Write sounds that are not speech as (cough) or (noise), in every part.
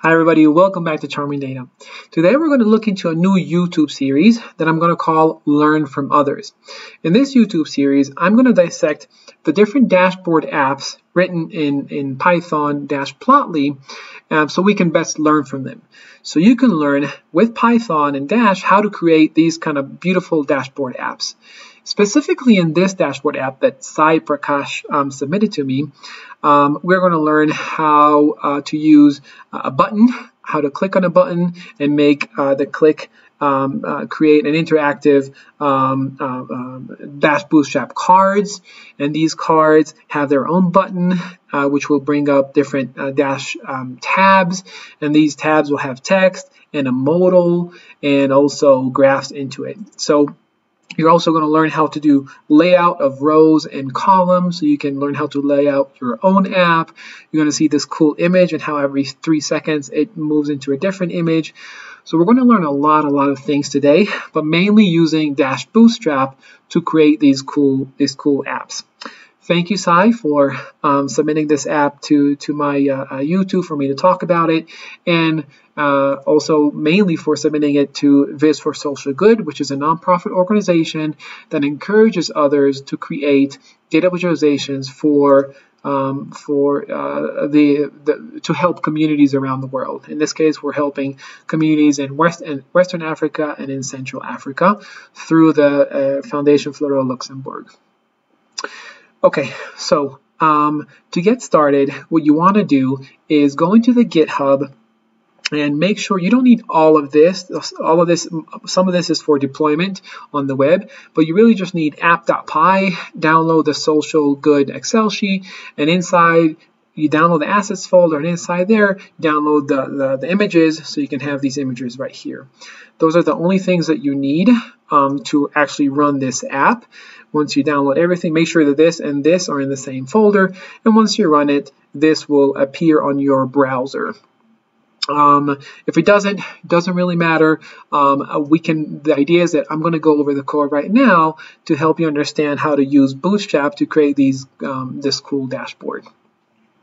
Hi everybody, welcome back to Charming Data. Today we're going to look into a new YouTube series that I'm going to call Learn from Others. In this YouTube series, I'm going to dissect the different dashboard apps written in, in Python-Plotly um, so we can best learn from them. So you can learn with Python and Dash how to create these kind of beautiful dashboard apps. Specifically in this dashboard app that Sai Prakash um, submitted to me, um, we're going to learn how uh, to use a button, how to click on a button and make uh, the click um, uh, create an interactive um, uh, um, Dash Bootstrap cards, and these cards have their own button, uh, which will bring up different uh, Dash um, tabs, and these tabs will have text and a modal and also graphs into it. So you're also going to learn how to do layout of rows and columns so you can learn how to lay out your own app. You're going to see this cool image and how every three seconds it moves into a different image. So we're going to learn a lot, a lot of things today, but mainly using Dash Bootstrap to create these cool, these cool apps. Thank you, Sai, for um, submitting this app to, to my uh, uh, YouTube for me to talk about it, and uh, also mainly for submitting it to Viz for Social Good, which is a nonprofit organization that encourages others to create data visualizations for um, for uh, the, the, to help communities around the world. In this case, we're helping communities in West in Western Africa and in Central Africa through the uh, Foundation Follereau Luxembourg. Okay, so um, to get started, what you want to do is go into the GitHub and make sure you don't need all of this. All of this, some of this is for deployment on the web, but you really just need app.py, download the social good Excel sheet, and inside you download the assets folder, and inside there, download the, the, the images so you can have these images right here. Those are the only things that you need um, to actually run this app. Once you download everything, make sure that this and this are in the same folder. And once you run it, this will appear on your browser. Um, if it doesn't, doesn't really matter. Um, uh, we can. The idea is that I'm going to go over the code right now to help you understand how to use Bootstrap to create these um, this cool dashboard.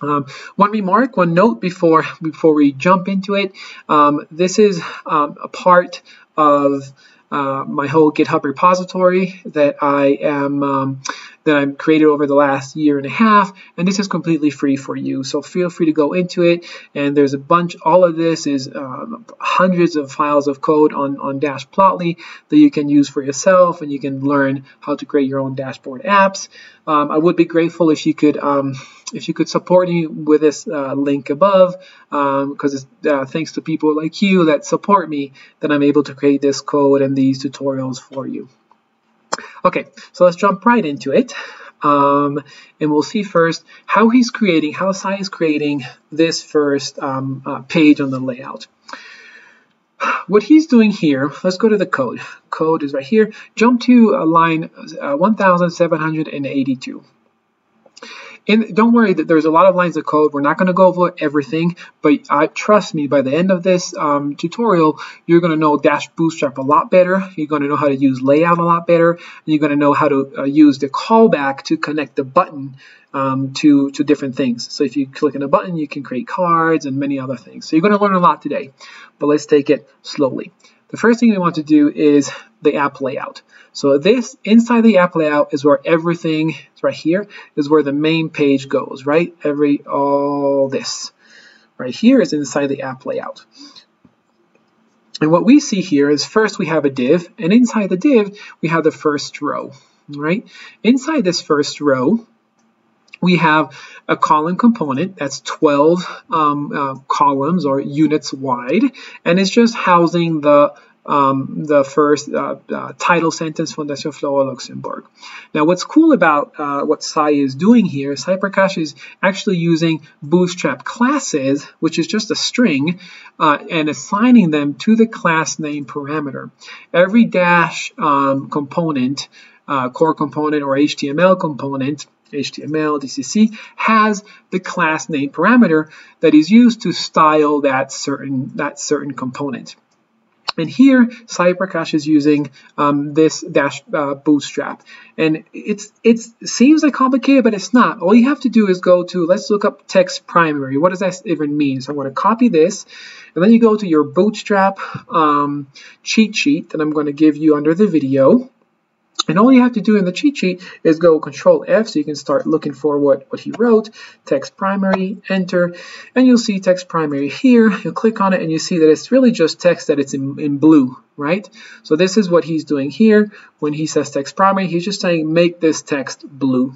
Um, one remark, one note before before we jump into it. Um, this is um, a part of my whole GitHub repository that I am um, that I've created over the last year and a half, and this is completely free for you. So feel free to go into it, and there's a bunch. All of this is um, hundreds of files of code on on Dash Plotly that you can use for yourself, and you can learn how to create your own dashboard apps. Um, I would be grateful if you could um, if you could support me with this uh, link above, because um, uh, thanks to people like you that support me, that I'm able to create this code and these tutorials for you. Okay, so let's jump right into it. Um, and we'll see first how he's creating, how Sai is creating this first um, uh, page on the layout. What he's doing here, let's go to the code. Code is right here. Jump to uh, line uh, 1782 and don't worry that there's a lot of lines of code. We're not going to go over everything, but uh, trust me, by the end of this um, tutorial, you're going to know Dash Bootstrap a lot better. You're going to know how to use layout a lot better. And you're going to know how to uh, use the callback to connect the button um, to, to different things. So if you click on a button, you can create cards and many other things. So you're going to learn a lot today, but let's take it slowly. The first thing we want to do is the app layout. So this inside the app layout is where everything is right here is where the main page goes, right? Every all this right here is inside the app layout. And what we see here is first we have a div, and inside the div we have the first row, right? Inside this first row, we have a column component that's 12 um, uh, columns or units wide, and it's just housing the um, the first uh, uh, title sentence Fondation Follereau Luxembourg. Now, what's cool about uh, what Sai is doing here, Sai Prakash is actually using Bootstrap classes, which is just a string, uh, and assigning them to the class name parameter. Every dash um, component, uh, core component or HTML component, HTML, DCC, has the class name parameter that is used to style that certain, that certain component. And here, Sai Prakash is using um, this dash uh, bootstrap. And it's it seems like complicated, but it's not. All you have to do is go to, let's look up text primary. What does that even mean? So I'm going to copy this, and then you go to your bootstrap um, cheat sheet that I'm going to give you under the video. And all you have to do in the cheat sheet is go Control F so you can start looking for what, what he wrote, text primary, enter, and you'll see text primary here. You'll click on it and you see that it's really just text that it's in, in blue, right? So this is what he's doing here. When he says text primary, he's just saying make this text blue.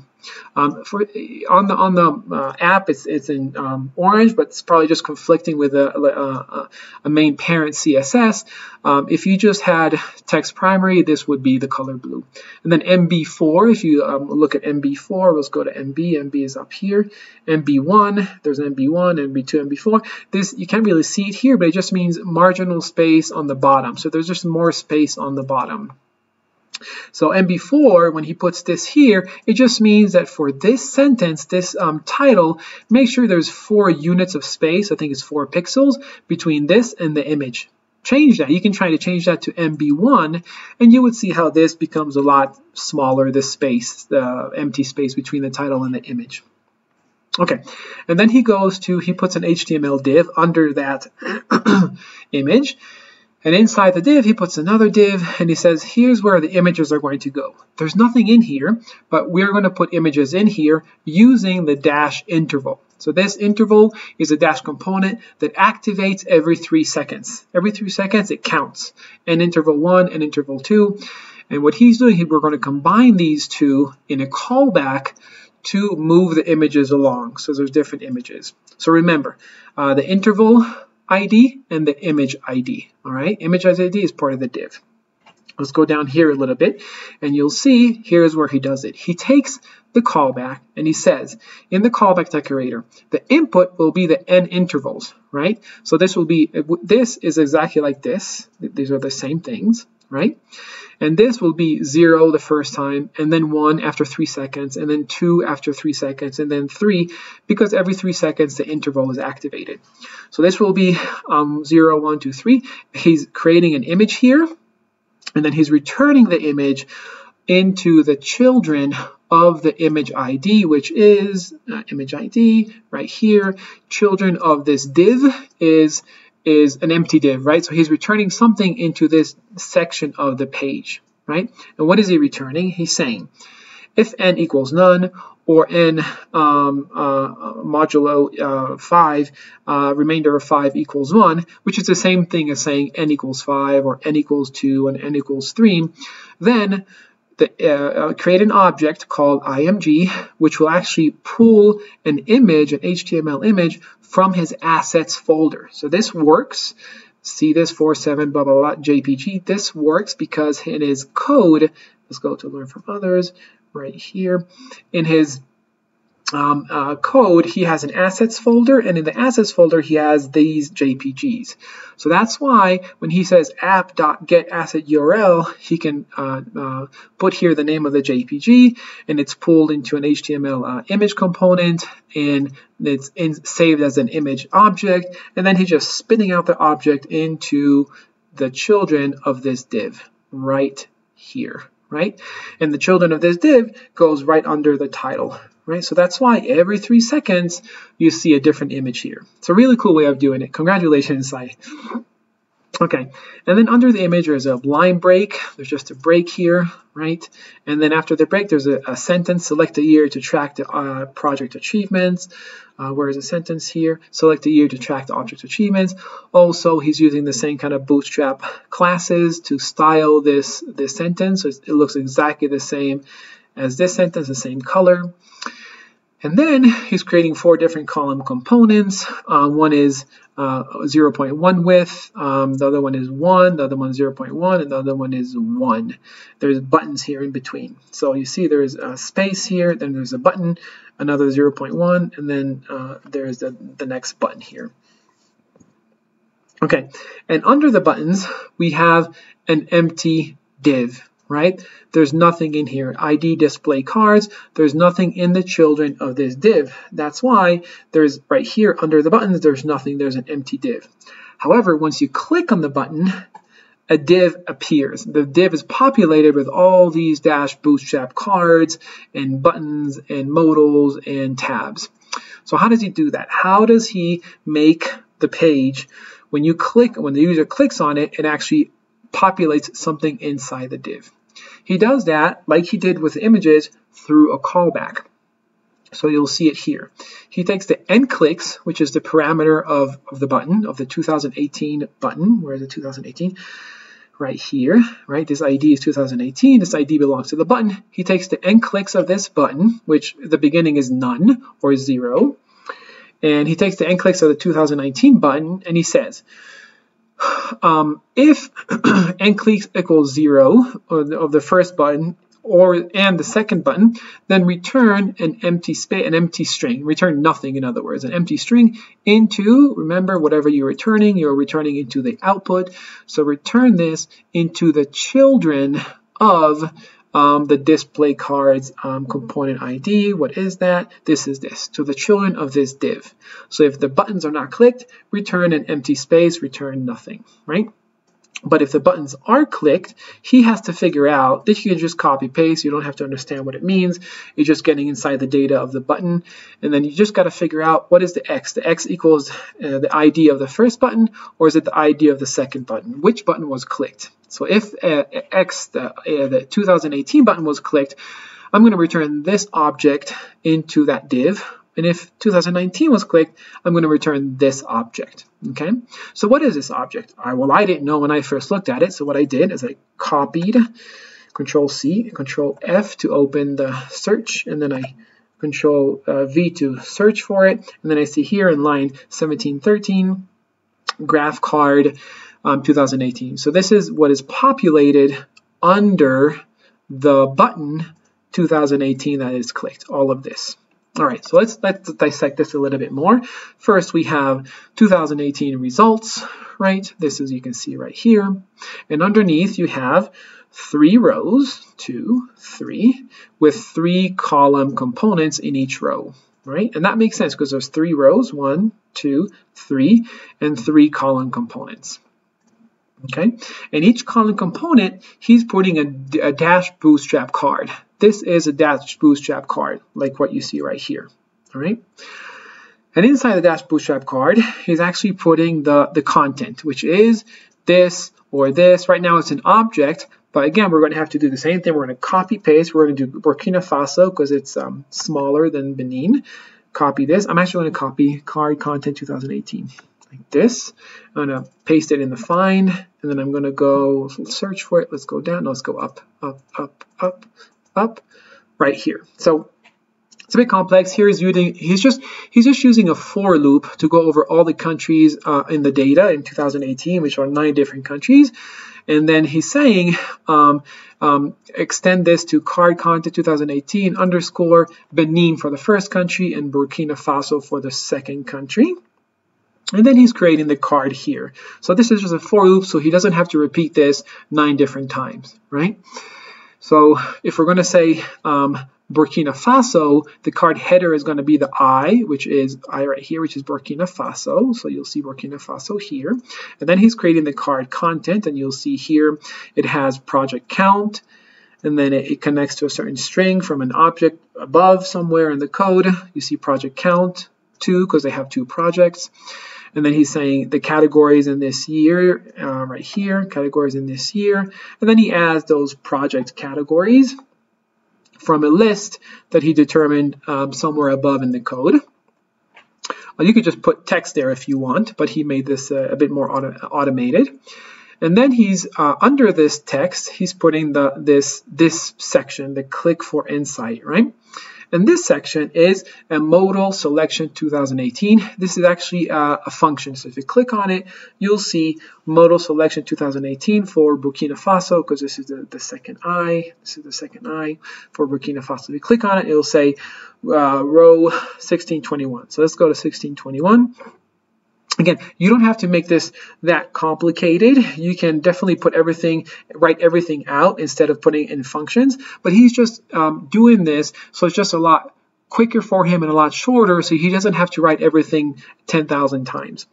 Um, for on the on the uh, app, it's it's in um, orange, but it's probably just conflicting with a, a, a main parent CSS. Um, if you just had text primary, this would be the color blue. And then MB4, if you um, look at MB4, let's go to MB. MB is up here. MB1, there's MB1, MB2, MB4. This you can't really see it here, but it just means marginal space on the bottom. So there's just more space on the bottom. So MB4, when he puts this here, it just means that for this sentence, this um, title, make sure there's four units of space, I think it's four pixels, between this and the image. Change that. You can try to change that to MB1, and you would see how this becomes a lot smaller, this space, the empty space between the title and the image. Okay, and then he goes to, he puts an HTML div under that (clears throat) image, and inside the div, he puts another div and he says, here's where the images are going to go. There's nothing in here, but we're going to put images in here using the dash interval. So this interval is a dash component that activates every three seconds. Every three seconds, it counts. And interval one and interval two. And what he's doing, we're going to combine these two in a callback to move the images along. So there's different images. So remember, uh, the interval ID and the image ID. All right, image ID is part of the div. Let's go down here a little bit and you'll see here's where he does it. He takes the callback and he says in the callback decorator, the input will be the n intervals, right? So this will be, this is exactly like this. These are the same things, right? And this will be 0 the first time, and then 1 after 3 seconds, and then 2 after 3 seconds, and then 3, because every 3 seconds the interval is activated. So this will be um, 0, 1, 2, 3. He's creating an image here, and then he's returning the image into the children of the image ID, which is uh, image ID right here. Children of this div is is an empty div, right? So he's returning something into this section of the page, right? And what is he returning? He's saying if n equals none or n um, uh, modulo uh, 5, uh, remainder of 5 equals 1, which is the same thing as saying n equals 5 or n equals 2 and n equals 3, then the, uh, uh, create an object called img, which will actually pull an image, an HTML image, from his assets folder. So this works. See this 47 blah, blah, blah, JPG. This works because in his code, let's go to learn from others right here. In his um, uh, code, he has an assets folder, and in the assets folder, he has these JPGs. So that's why when he says app.getAssetURL, he can uh, uh, put here the name of the JPG, and it's pulled into an HTML uh, image component, and it's in, saved as an image object, and then he's just spinning out the object into the children of this div right here right? And the children of this div goes right under the title, right? So that's why every three seconds you see a different image here. It's a really cool way of doing it. Congratulations, I. Okay, and then under the image there's a line break. There's just a break here, right? And then after the break there's a, a sentence. Select a year to track the uh, project achievements. Uh, where is a sentence here? Select a year to track the object achievements. Also, he's using the same kind of bootstrap classes to style this, this sentence. So it looks exactly the same as this sentence, the same color. And then he's creating four different column components. Uh, one is uh, 0.1 width, um, the other one is 1, the other one is 0.1, and the other one is 1. There's buttons here in between. So you see there's a space here, then there's a button, another 0.1, and then uh, there's the, the next button here. Okay, and under the buttons, we have an empty div right? There's nothing in here. ID display cards, there's nothing in the children of this div. That's why there's right here under the buttons, there's nothing, there's an empty div. However, once you click on the button, a div appears. The div is populated with all these Dash Bootstrap cards and buttons and modals and tabs. So how does he do that? How does he make the page when you click, when the user clicks on it, it actually populates something inside the div. He does that like he did with images through a callback. So you'll see it here. He takes the n clicks, which is the parameter of, of the button, of the 2018 button. Where is the 2018? Right here, right? This ID is 2018. This ID belongs to the button. He takes the n clicks of this button, which the beginning is none or zero. And he takes the n clicks of the 2019 button and he says, um, if (clears throat) clicks equals zero of the first button or and the second button, then return an empty space, an empty string. Return nothing, in other words, an empty string into, remember, whatever you're returning, you're returning into the output. So return this into the children of um, the display cards um, component ID. What is that? This is this. So the children of this div. So if the buttons are not clicked, return an empty space, return nothing, right? But if the buttons are clicked, he has to figure out, this you can just copy paste, you don't have to understand what it means, you're just getting inside the data of the button, and then you just got to figure out what is the X. The X equals uh, the ID of the first button, or is it the ID of the second button? Which button was clicked? So if uh, X, the, uh, the 2018 button was clicked, I'm going to return this object into that div, and if 2019 was clicked, I'm going to return this object. Okay, so what is this object? I, well, I didn't know when I first looked at it, so what I did is I copied Control C, Control F to open the search, and then I Control uh, V to search for it, and then I see here in line 1713, graph card um, 2018. So this is what is populated under the button 2018 that is clicked, all of this. All right, so let's, let's dissect this a little bit more. First, we have 2018 results, right? This is, you can see right here. And underneath, you have three rows, two, three, with three column components in each row, right? And that makes sense because there's three rows, one, two, three, and three column components. Okay, and each column component, he's putting a, a Dash Bootstrap card. This is a Dash Bootstrap card, like what you see right here. All right. And inside the Dash Bootstrap card, he's actually putting the, the content, which is this or this. Right now it's an object, but again, we're going to have to do the same thing. We're going to copy paste. We're going to do Burkina Faso because it's um, smaller than Benin. Copy this. I'm actually going to copy card content 2018 like this. I'm going to paste it in the find, and then I'm going to go search for it. Let's go down. Let's go up, up, up, up, up right here. So it's a bit complex. Here he's using he's just he's just using a for loop to go over all the countries uh, in the data in 2018, which are nine different countries. And then he's saying um, um, extend this to card content 2018 underscore Benin for the first country and Burkina Faso for the second country. And then he's creating the card here. So this is just a for loop, so he doesn't have to repeat this nine different times, right? So if we're going to say um, Burkina Faso, the card header is going to be the I, which is I right here, which is Burkina Faso. So you'll see Burkina Faso here. And then he's creating the card content, and you'll see here it has project count, and then it, it connects to a certain string from an object above somewhere in the code. You see project count, two, because they have two projects. And then he's saying the categories in this year, uh, right here, categories in this year. And then he adds those project categories from a list that he determined um, somewhere above in the code. Well, you could just put text there if you want, but he made this uh, a bit more auto automated. And then he's uh, under this text, he's putting the this this section, the click for insight, right? And this section is a modal selection 2018. This is actually uh, a function. So if you click on it, you'll see modal selection 2018 for Burkina Faso, because this is the, the second I. This is the second I for Burkina Faso. If you click on it, it'll say uh, row 1621. So let's go to 1621. Again, you don't have to make this that complicated. You can definitely put everything, write everything out instead of putting in functions. But he's just um, doing this, so it's just a lot quicker for him and a lot shorter, so he doesn't have to write everything 10,000 times.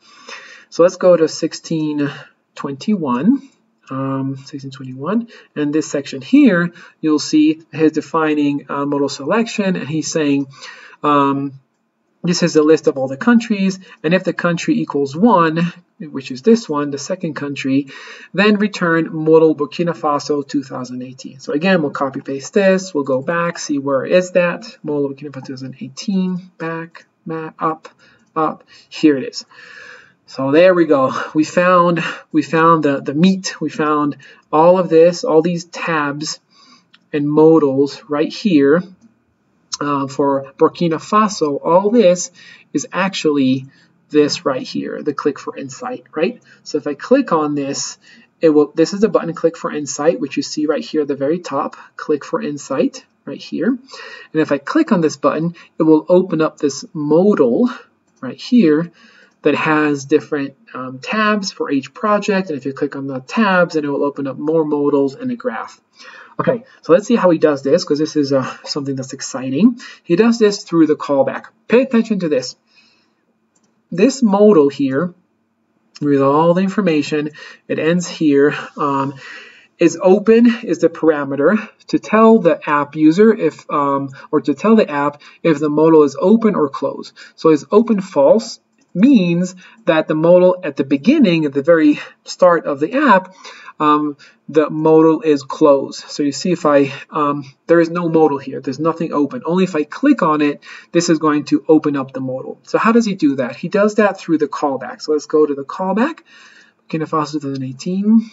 So let's go to 1621. um, 1621. And this section here, you'll see his defining uh, modal selection, and he's saying um, this is a list of all the countries, and if the country equals 1, which is this one, the second country, then return modal Burkina Faso 2018. So again, we'll copy paste this, we'll go back, see where is that, modal Burkina Faso 2018, back, map, up, up, here it is. So there we go. We found we found the, the meat. We found all of this, all these tabs and modals right here uh, for Burkina Faso. All this is actually this right here, the click for insight, right? So if I click on this, it will. This is the button click for insight, which you see right here at the very top. Click for insight right here. And if I click on this button, it will open up this modal right here that has different um, tabs for each project. And if you click on the tabs, then it will open up more modals and a graph. Okay, so let's see how he does this because this is uh, something that's exciting. He does this through the callback. Pay attention to this. This modal here, with all the information, it ends here. Um, is open is the parameter to tell the app user if um, or to tell the app if the modal is open or closed. So is open false means that the modal at the beginning, at the very start of the app, um, the modal is closed. So you see if I, um, there is no modal here, there's nothing open. Only if I click on it, this is going to open up the modal. So how does he do that? He does that through the callback. So let's go to the callback, Faso 2018.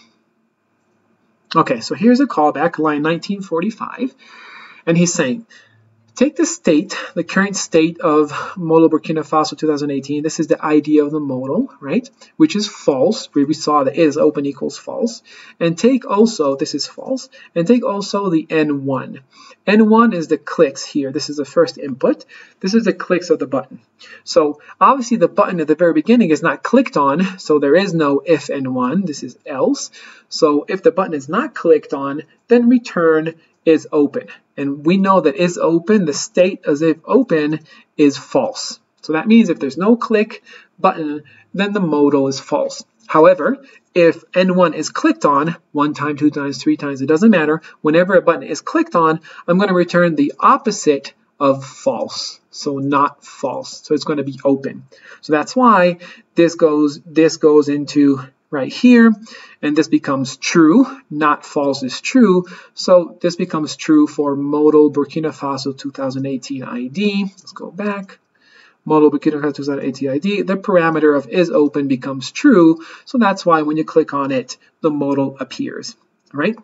Okay, so here's a callback, line 1945, and he's saying, Take the state, the current state of modal Burkina Faso 2018. This is the ID of the modal, right? Which is false, we saw that is open equals false. And take also, this is false, and take also the N1. N1 is the clicks here. This is the first input. This is the clicks of the button. So obviously the button at the very beginning is not clicked on, so there is no if N1. This is else. So if the button is not clicked on, then return is open. And we know that is open, the state as if open is false. So that means if there's no click button, then the modal is false. However, if N1 is clicked on, one time, two times, three times, it doesn't matter. Whenever a button is clicked on, I'm going to return the opposite of false. So not false. So it's going to be open. So that's why this goes, this goes into right here, and this becomes true, not false is true, so this becomes true for modal Burkina Faso 2018 ID. Let's go back. Modal Burkina Faso 2018 ID, the parameter of is open becomes true, so that's why when you click on it, the modal appears, right?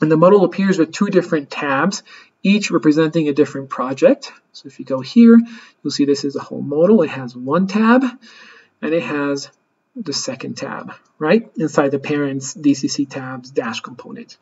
And the modal appears with two different tabs, each representing a different project. So if you go here, you'll see this is a whole modal. It has one tab, and it has the second tab, right? Inside the parents DCC tabs dash component.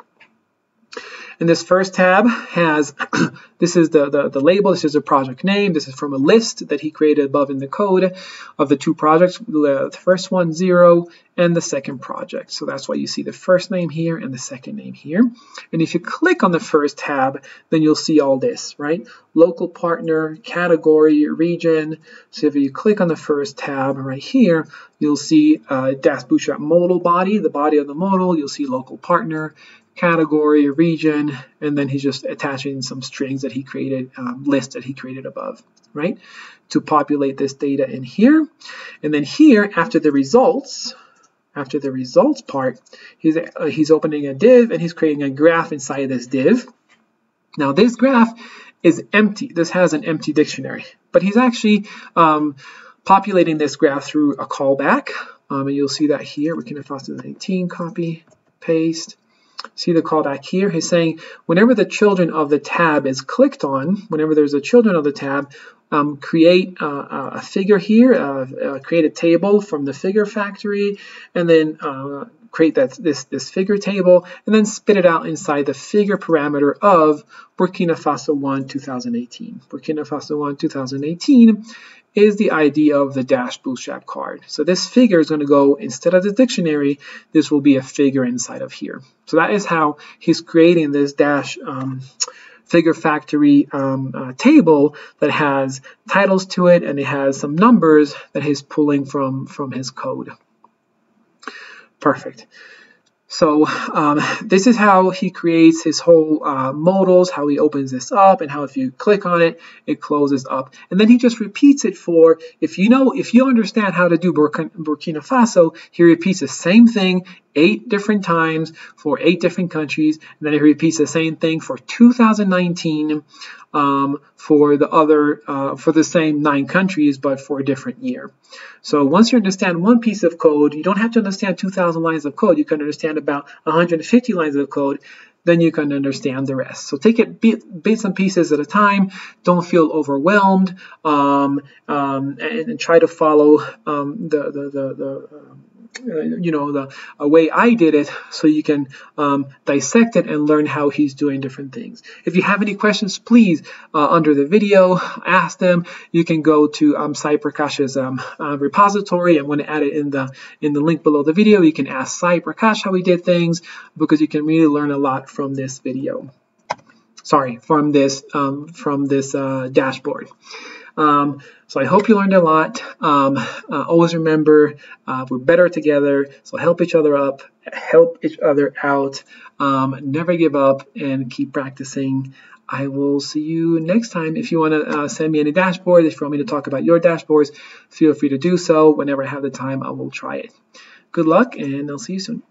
And this first tab has, (clears throat) this is the, the, the, label, this is a project name, this is from a list that he created above in the code of the two projects, the first one, zero, and the second project. So that's why you see the first name here and the second name here. And if you click on the first tab, then you'll see all this, right? Local partner, category, region. So if you click on the first tab right here, you'll see uh, Bootstrap modal body, the body of the modal. You'll see local partner, category, or region, and then he's just attaching some strings that he created, um, list that he created above, right? To populate this data in here. And then here, after the results, after the results part, he's, uh, he's opening a div and he's creating a graph inside this div. Now this graph is empty. This has an empty dictionary, but he's actually um, populating this graph through a callback. Um, and you'll see that here. We can have 19 copy, paste, See the callback here? He's saying whenever the children of the tab is clicked on, whenever there's a children of the tab, um, create uh, a figure here, uh, uh, create a table from the figure factory, and then uh, create that this, this figure table, and then spit it out inside the figure parameter of Burkina Faso 1 2018. Burkina Faso 1 2018 is the ID of the Dash Bootstrap card. So this figure is going to go, instead of the dictionary, this will be a figure inside of here. So that is how he's creating this Dash um, figure factory um, uh, table that has titles to it and it has some numbers that he's pulling from, from his code. Perfect. So um, this is how he creates his whole uh, modals, how he opens this up, and how if you click on it, it closes up. And then he just repeats it for, if you know, if you understand how to do Burkina Faso, he repeats the same thing eight different times for eight different countries, and then it repeats the same thing for 2019 um, for the other, uh, for the same nine countries, but for a different year. So once you understand one piece of code, you don't have to understand 2,000 lines of code. You can understand about 150 lines of code then you can understand the rest. So take it bits and pieces at a time. Don't feel overwhelmed, um, um, and, and, try to follow um, the the the, the um, uh, you know the way I did it so you can um, dissect it and learn how he's doing different things. If you have any questions, please uh, under the video (laughs) ask them. You can go to um, Sai Prakash's um, uh, repository. I'm going to add it in the in the link below the video. You can ask Sai Prakash how he did things because you can really learn a lot from this video. Sorry, from this um, from this uh, dashboard. Um, so I hope you learned a lot. Um, uh, always remember, uh, we're better together. So help each other up, help each other out. Um, never give up and keep practicing. I will see you next time. If you want to uh, send me any dashboards, if you want me to talk about your dashboards, feel free to do so. Whenever I have the time, I will try it. Good luck, and I'll see you soon.